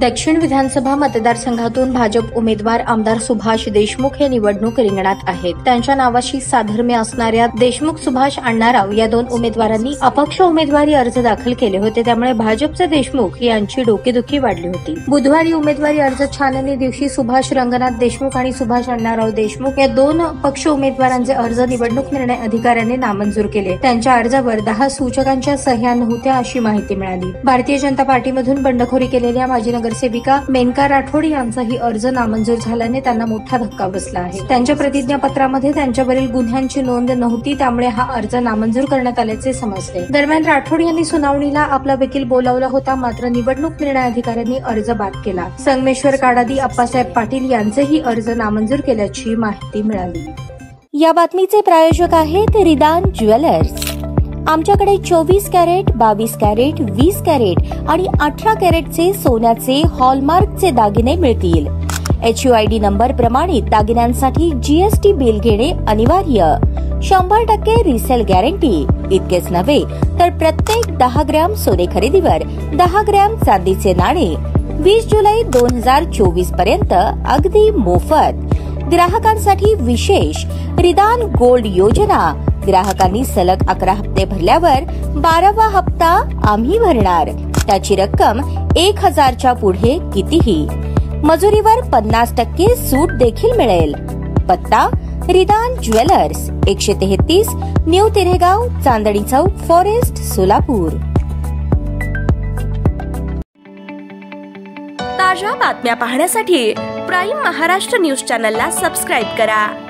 दक्षिण विधानसभा मतदारसंघातून भाजप उमेदवार आमदार सुभाष देशमुख हे निवडणूक रिंगणात आहेत. त्यांच्या नावाशी साधर्म्य असणाऱ्या देशमुख सुभाष अण्णाराव या दोन उमेदवारांनी अपक्ष उमेदवारी अर्ज दाखल केले होते. त्यामुळे भाजपचे देशमुख यांची डोकेदुखी वाढली होती. बुधवारी उमेदवारी अर्ज छाननी दिवशी सुभाष रंगनाथ देशमुख आणि सुभाष अण्णाराव देशमुख या दोन पक्ष उमेदवारांचे अर्ज निवडणूक निर्णय अधिकाऱ्यांनी नामंजूर केले. त्यांच्या अर्जावर दहा सूचकांच्या सह्या नव्हत्या अशी माहिती मिळाली. भारतीय जनता पार्टीमधून बंडखोरी केलेल्या माजी नगरसेविका मेनका राठोड यांचाही अर्ज नामंजूर झाल्याने त्यांना मोठा धक्का बसला आहे. त्यांच्या प्रतिज्ञापत्रामध्ये त्यांच्यावरील गुन्ह्यांची नोंद नव्हती त्यामुळे हा अर्ज नामंजूर करण्यात आल्याचे समजले. दरम्यान राठोड यांनी सुनावणीला आपला वकील बोलावला होता मात्र निवडणूक निर्णय अधिकाऱ्यांनी अर्ज बाद केला. संगमेश्वर काडादी अप्पासाहेब पाटील यांचेही अर्ज नामंजूर केल्याची माहिती मिळाली. या बातमीचे प्रायोजक आहेत रिदान ज्वेलर्स. आमच्याकडे चोवीस कॅरेट बावीस कॅरेट वीस कॅरेट आणि अठरा कॅरेटचे सोन्याचे हॉलमार्कचे दागिने मिळतील. H U I D number प्रमाणित दागिन्यांसाठी जीएसटी बिल घेणे अनिवार्य. शंभर टक्के रिसेल गॅरंटी इतकेच नव्हे तर प्रत्येक दहा ग्रॅम सोने खरेदीवर दहा ग्रॅम चांदीचे नाणे. वीस जुलै दोन हजार चोवीसपर्यंत अगदी मोफत. ग्राहकांसाठी विशेष परिधान गोल्ड योजना. ग्राहकांनी सलग अकरा हप्ते भरल्यावर बारावा हप्ता आम्ही भरणार. त्याची रक्कम एक हजारच्या पुढे कितीही. मजुरीवर पन्नास टक्के सूट देखील मिळेल. पत्ता रिदान ज्वेलर्स एकशे तेहतीस न्यू तिरेगाव चांदणी चौक फॉरेस्ट सोलापूर. ताज्या बातम्या पाहण्यासाठी प्राईम महाराष्ट्र न्यूज चॅनलला सबस्क्राईब करा.